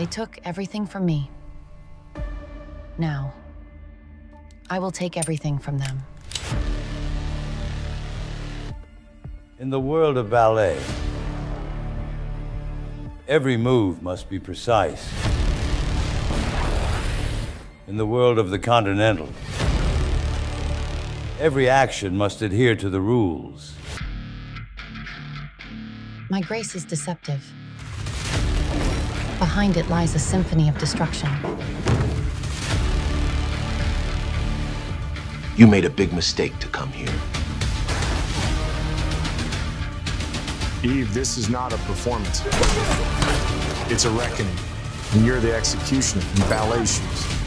They took everything from me. Now, I will take everything from them. In the world of ballet, every move must be precise. In the world of the Continental, every action must adhere to the rules. My grace is deceptive. Behind it lies a symphony of destruction. You made a big mistake to come here. Eve, this is not a performance. It's a reckoning. And you're the executioner in ballet shoes.